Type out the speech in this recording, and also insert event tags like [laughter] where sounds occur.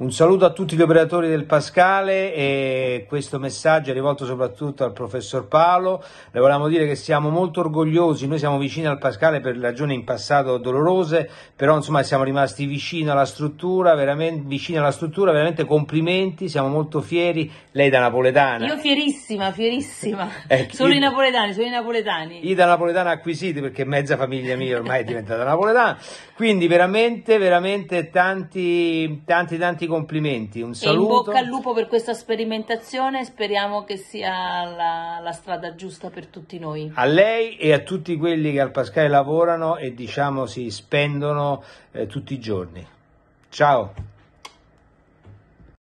Un saluto a tutti gli operatori del Pascale e questo messaggio è rivolto soprattutto al professor Paolo. Le volevamo dire che siamo molto orgogliosi, noi siamo vicini al Pascale per ragioni in passato dolorose, però insomma siamo rimasti vicini alla struttura, veramente vicini alla struttura, veramente complimenti, siamo molto fieri. Lei da napoletana. Io fierissima, fierissima. [laughs] Eh, solo i napoletani, solo i napoletani. Io da napoletana acquisiti perché mezza famiglia mia ormai è diventata napoletana. Quindi veramente, veramente tanti, tanti, tanti complimenti, un saluto. E in bocca al lupo per questa sperimentazione, speriamo che sia la, la, strada giusta per tutti noi. A lei e a tutti quelli che al Pascale lavorano e diciamo si spendono eh, tutti i giorni. Ciao.